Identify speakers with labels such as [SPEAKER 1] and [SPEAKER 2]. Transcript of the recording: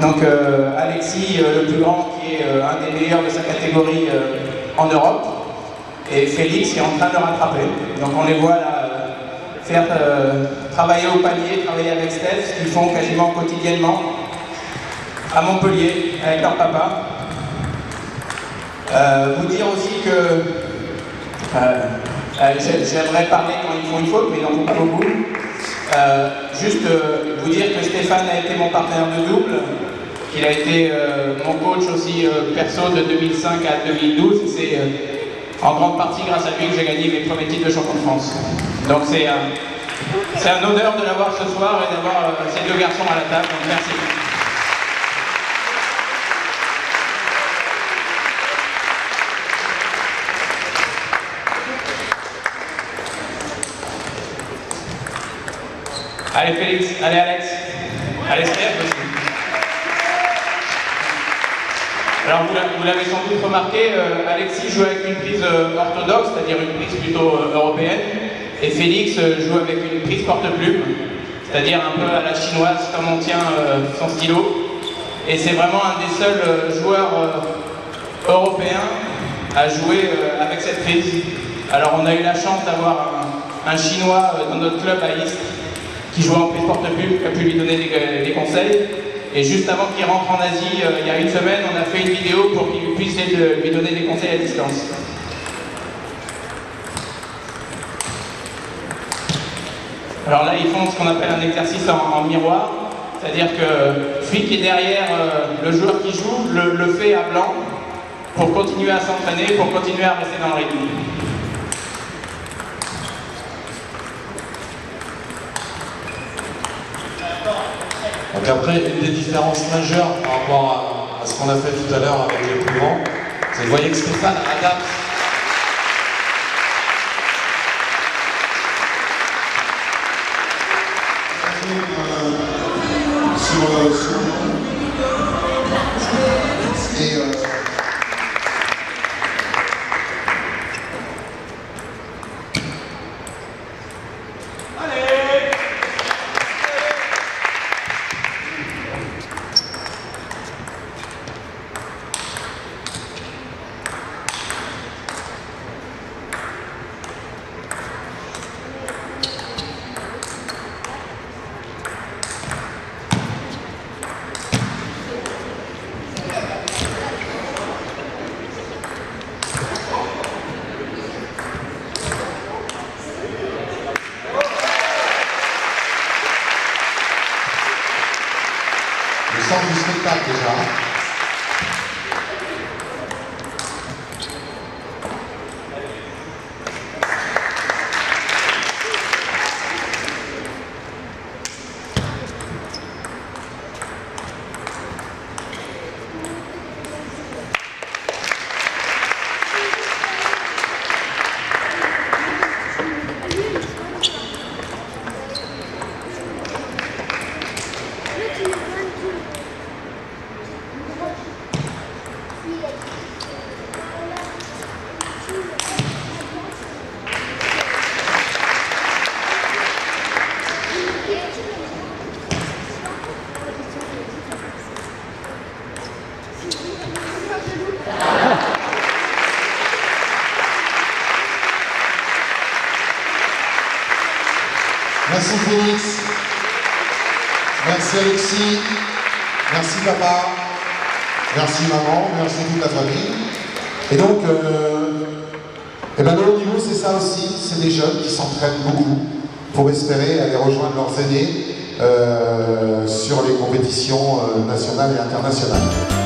[SPEAKER 1] Donc euh, Alexis, euh, le plus grand, qui est euh, un des meilleurs de sa catégorie en Europe, et Félix qui est en train de rattraper. Donc on les voit là faire travailler au panier, travailler avec Steph, ce qu'ils font quasiment quotidiennement à Montpellier avec leur papa. vous dire aussi que j'aimerais parler quand ils font une faute, mais ils n'en font pas beaucoup. juste vous dire que Stéphane a été mon partenaire de double, il a été euh, mon coach aussi euh, perso de 2005 à 2012. C'est euh, en grande partie grâce à lui que j'ai gagné mes premiers titres de champion de France. Donc c'est un honneur de l'avoir ce soir et d'avoir ces deux garçons à la table. Donc merci. Allez Félix, allez Alex, allez Steph Alors vous l'avez sans doute remarqué, euh, Alexis joue avec une prise euh, orthodoxe, c'est-à-dire une prise plutôt euh, européenne, et Félix joue avec une prise porte-plume, c'est-à-dire un peu à la chinoise, comme on tient son stylo. Et c'est vraiment un des seuls joueurs européens à jouer avec cette prise. Alors on a eu la chance d'avoir un, chinois dans notre club à Istres qui joue en prise porte-plume, qui a pu lui donner des conseils. Et juste avant qu'il rentre en Asie, euh, il y a une semaine, on a fait une vidéo pour qu'il puisse lui donner des conseils à distance. Alors là, ils font ce qu'on appelle un exercice en, miroir, c'est-à-dire que celui qui est derrière euh, le joueur qui joue le, le fait à blanc pour continuer à s'entraîner, pour continuer à rester dans le rythme.
[SPEAKER 2] Donc après, une des différences majeures par rapport à, ce qu'on a fait tout à l'heure avec les plus grands, c'est que vous voyez que Stéphane adapte
[SPEAKER 3] sur, sur 起床 Merci Félix. Merci Alexis. Merci papa. Merci maman. Merci toute la famille. Et donc, euh, eh ben, le haut niveau, c'est ça aussi. C'est des jeunes qui s'entraînent beaucoup pour espérer aller rejoindre leurs aînés euh, sur les compétitions euh, nationales et internationales.